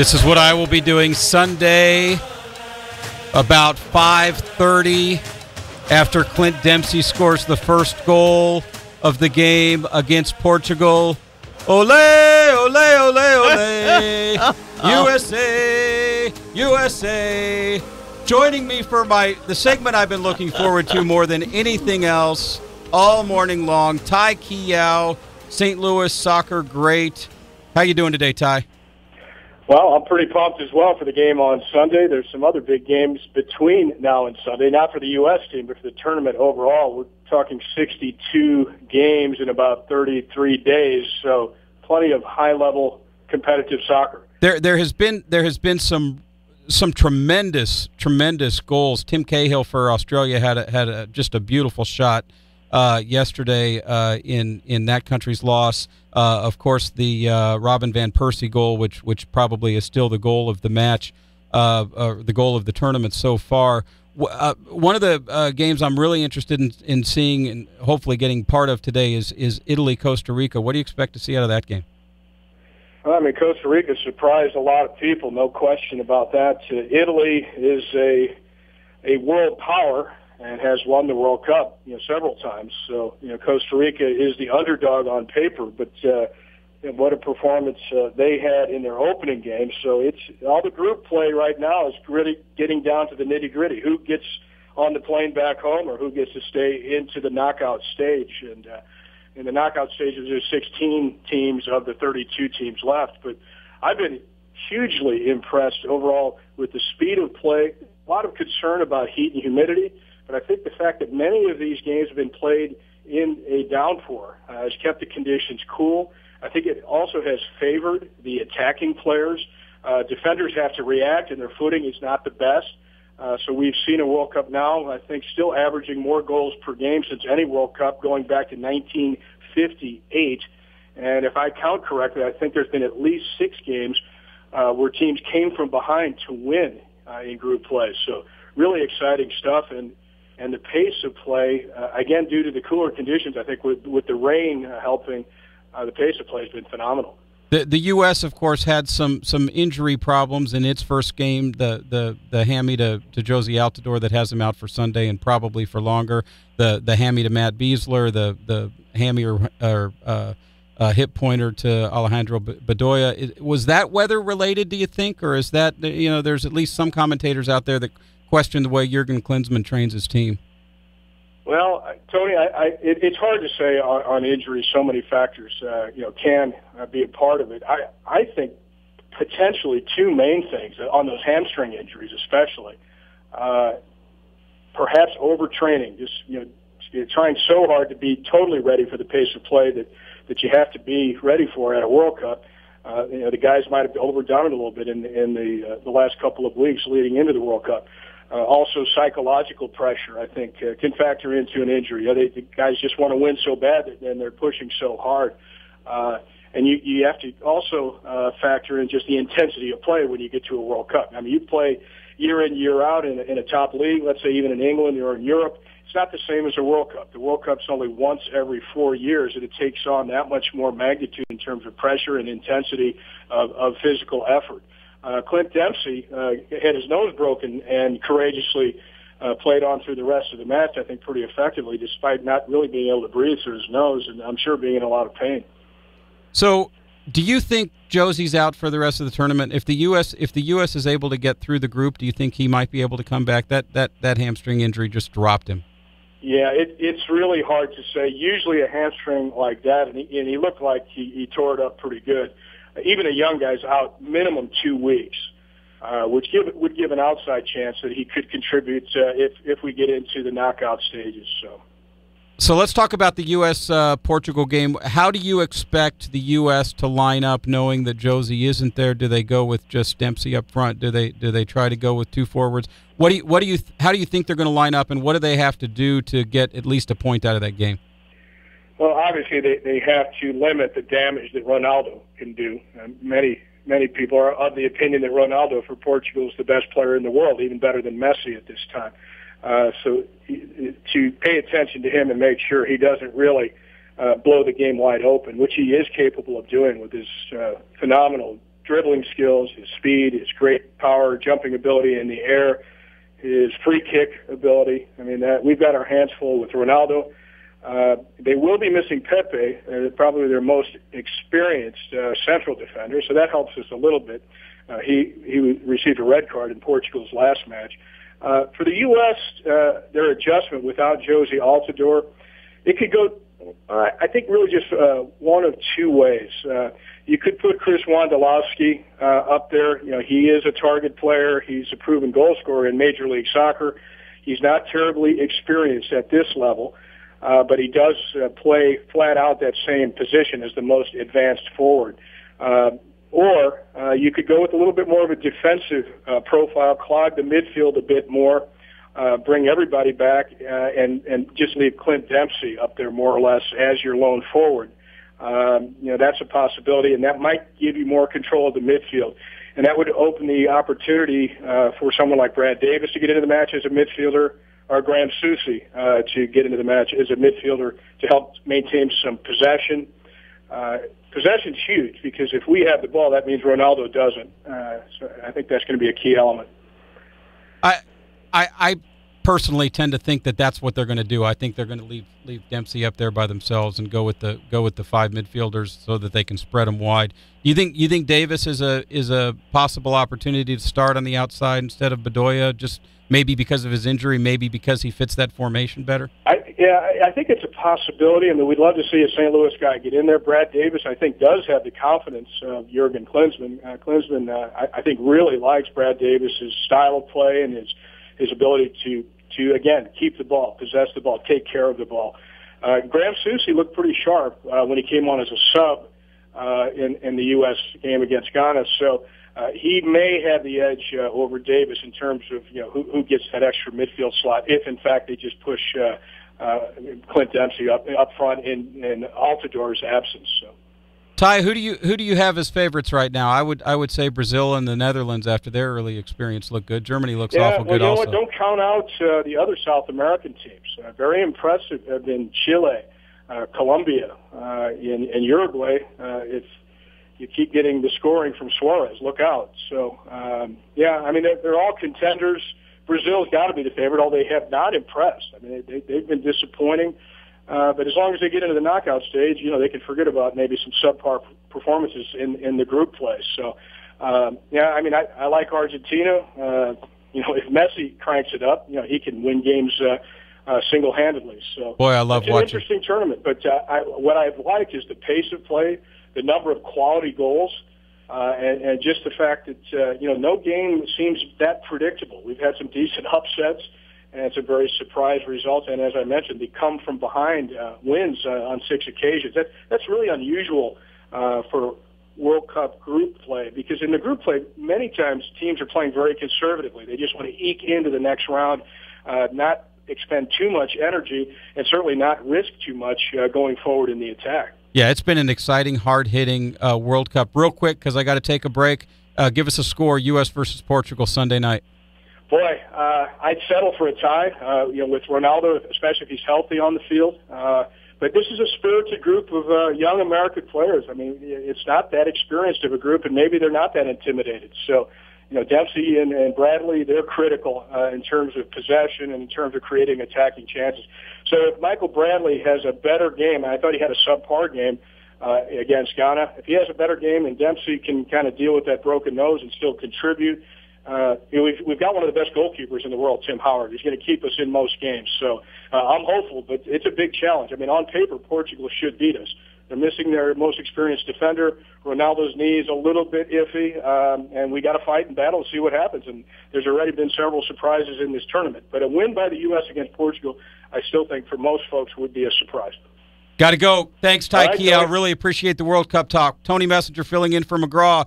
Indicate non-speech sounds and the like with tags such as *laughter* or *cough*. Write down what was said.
This is what I will be doing Sunday about 5:30 after Clint Dempsey scores the first goal of the game against Portugal. Ole, ole, ole, ole. *laughs* Oh. USA, USA. Joining me for my the segment I've been looking forward to more than anything else all morning long. Ty Keough, St. Louis soccer great. How you doing today, Ty? Well, I'm pretty pumped as well for the game on Sunday. There's some other big games between now and Sunday, not for the U.S. team, but for the tournament overall. We're talking 62 games in about 33 days, so plenty of high-level competitive soccer. There, there has been there has been some some tremendous tremendous goals. Tim Cahill for Australia had a, had a, just a beautiful shot uh, yesterday uh, in in that country's loss. Uh, of course, the uh, Robin van Persie goal, which which probably is still the goal of the match, uh, the goal of the tournament so far. one of the games I'm really interested in, in seeing and hopefully getting part of today is is Italy Costa Rica. What do you expect to see out of that game? Well, I mean, Costa Rica surprised a lot of people, no question about that. Italy is a a world power and has won the World Cup, you know, several times. So, you know, Costa Rica is the underdog on paper, but uh, you what a performance uh, they had in their opening game. So it's all the group play right now is really getting down to the nitty gritty. Who gets on the plane back home, or who gets to stay into the knockout stage? And uh, in the knockout stages, there's 16 teams of the 32 teams left. But I've been hugely impressed overall with the speed of play. A lot of concern about heat and humidity but I think the fact that many of these games have been played in a downpour uh, has kept the conditions cool. I think it also has favored the attacking players. Uh, defenders have to react, and their footing is not the best. Uh, so we've seen a World Cup now, I think, still averaging more goals per game since any World Cup going back to 1958. And if I count correctly, I think there's been at least six games uh, where teams came from behind to win uh, in group play. So really exciting stuff. And and the pace of play, uh, again, due to the cooler conditions, I think with, with the rain uh, helping, uh, the pace of play has been phenomenal. The the U.S. of course had some some injury problems in its first game. The the the hammy to, to Jozy Altidore that has him out for Sunday and probably for longer. The the hammy to Matt Besler. The the hammy or, or uh, uh, hip pointer to Alejandro Bedoya. Was that weather related? Do you think, or is that you know? There's at least some commentators out there that question the way Jurgen Klinsmann trains his team? Well, Tony, I, I, it, it's hard to say on, on injuries. So many factors, uh, you know, can uh, be a part of it. I, I think potentially two main things uh, on those hamstring injuries, especially. Uh, perhaps overtraining, just you know, you're trying so hard to be totally ready for the pace of play that that you have to be ready for at a World Cup. Uh, you know, the guys might have overdone it a little bit in in the uh, the last couple of weeks leading into the World Cup. Uh, also, psychological pressure, I think, uh, can factor into an injury. You know, they, the guys just want to win so bad that, and they're pushing so hard. Uh, and you, you have to also uh, factor in just the intensity of play when you get to a World Cup. I mean, you play year in, year out in a, in a top league, let's say even in England or in Europe. It's not the same as a World Cup. The World Cup's only once every four years, and it takes on that much more magnitude in terms of pressure and intensity of, of physical effort uh, Clint Dempsey uh, had his nose broken and courageously uh, played on through the rest of the match, I think, pretty effectively, despite not really being able to breathe through his nose, and I'm sure being in a lot of pain. So, do you think Jozy's out for the rest of the tournament? If the U.S. if the U.S. is able to get through the group, do you think he might be able to come back? That that that hamstring injury just dropped him. Yeah, it, it's really hard to say. Usually, a hamstring like that, and he, and he looked like he, he tore it up pretty good even a young guy's out minimum two weeks, uh, which give, would give an outside chance that he could contribute uh, if if we get into the knockout stages. So. So let's talk about the U.S. Uh, Portugal game. How do you expect the U.S. to line up, knowing that Jozy isn't there? Do they go with just Dempsey up front? Do they do they try to go with two forwards? What do you what do you how do you think they're going to line up, and what do they have to do to get at least a point out of that game? Well, obviously they, they have to limit the damage that Ronaldo can do. And many many people are of the opinion that Ronaldo for Portugal is the best player in the world, even better than Messi at this time. Uh, so to pay attention to him and make sure he doesn't really uh, blow the game wide open, which he is capable of doing with his uh, phenomenal dribbling skills, his speed, his great power, jumping ability in the air, his free kick ability. I mean, that we've got our hands full with Ronaldo. Uh, they will be missing Pepe, uh, probably their most experienced uh, central defender, so that helps us a little bit. Uh, he he received a red card in Portugal's last match. Uh, for the U.S., uh, their adjustment without Jozy Altidore, it could go, uh, I think, really just uh, one of two ways. Uh, you could put Chris Wondolowski uh, up there. You know, he is a target player. He's a proven goal scorer in Major League Soccer. He's not terribly experienced at this level, uh, but he does uh, play flat out that same position as the most advanced forward. Uh, or uh, you could go with a little bit more of a defensive uh, profile, clog the midfield a bit more, uh, bring everybody back, uh, and and just leave Clint Dempsey up there more or less as your lone forward. Um, you know that's a possibility, and that might give you more control of the midfield, and that would open the opportunity uh, for someone like Brad Davis to get into the match as a midfielder, or Graham Zusi uh, to get into the match as a midfielder to help maintain some possession. Uh, possession's huge because if we have the ball, that means Ronaldo doesn't. Uh, so I think that's going to be a key element. I, I, I personally tend to think that that's what they're going to do. I think they're going to leave leave Dempsey up there by themselves and go with the go with the five midfielders so that they can spread them wide. You think you think Davis is a is a possible opportunity to start on the outside instead of Bedoya? Just maybe because of his injury, maybe because he fits that formation better? I, yeah, I think it's a possibility. I mean, we'd love to see a St. Louis guy get in there. Brad Davis, I think, does have the confidence of Jurgen Klinsmann. Uh, Klinsmann, uh, I, I think, really likes Brad Davis's style of play and his his ability to to again keep the ball, possess the ball, take care of the ball. Uh, Graham Zusi looked pretty sharp uh, when he came on as a sub uh, in in the U.S. game against Ghana. So uh, he may have the edge uh, over Davis in terms of you know who, who gets that extra midfield slot if in fact they just push uh, uh, Clint Dempsey up up front in in Altidore's absence. So. Ty, who do you who do you have as favorites right now? I would I would say Brazil and the Netherlands after their early experience look good. Germany looks yeah, awful well, good you know also. What? Don't count out uh, the other South American teams. Uh, very impressive have been Chile, uh, Colombia, uh, in, in Uruguay. Uh, it's you keep getting the scoring from Suarez. Look out. So, um, yeah, I mean, they're, they're all contenders. Brazil's got to be the favorite, although they have not impressed. I mean, they, they've been disappointing. Uh, but as long as they get into the knockout stage, you know, they can forget about maybe some subpar performances in, in the group play. So, um, yeah, I mean, I, I like Argentina. Uh, you know, if Messi cranks it up, you know, he can win games uh, uh, single-handedly. So, boy, I love it's an watching. interesting tournament. But uh, I, what I like is the pace of play the number of quality goals, uh, and, and just the fact that uh, you know no game seems that predictable. We've had some decent *laughs* upsets, and it's a very surprise result. And as I mentioned, the come from behind uh, wins uh, on six occasions. That that's really unusual uh, for World Cup group play because in the group play, many times teams are playing very conservatively. They just want to eke into the next round, uh, not expend too much energy, and certainly not risk too much uh, going forward in the attack. Yeah, it's been an exciting, hard hitting uh, World Cup. Real quick, because I got to take a break. Uh, give us a score: U.S. versus Portugal Sunday night. Boy, uh, I'd settle for a tie. Uh, you know, with Ronaldo, especially if he's healthy on the field. Uh, but this is a spirited group of uh, young American players. I mean, it's not that experienced of a group, and maybe they're not that intimidated. So you know, Dempsey and, and Bradley, they're critical uh, in terms of possession and in terms of creating attacking chances. So if Michael Bradley has a better game, and I thought he had a subpar game uh, against Ghana, if he has a better game and Dempsey can kind of deal with that broken nose and still contribute, uh, you know, we've, we've got one of the best goalkeepers in the world, Tim Howard. He's going to keep us in most games. So uh, I'm hopeful, but it's a big challenge. I mean, on paper, Portugal should beat us. They're missing their most experienced defender. Ronaldo's knee is a little bit iffy, um, and we got to fight and battle and see what happens. And there's already been several surprises in this tournament. But a win by the U.S. against Portugal, I still think for most folks would be a surprise. Got to go. Thanks, Ty right. I really appreciate the World Cup talk. Tony Messenger filling in for McGraw.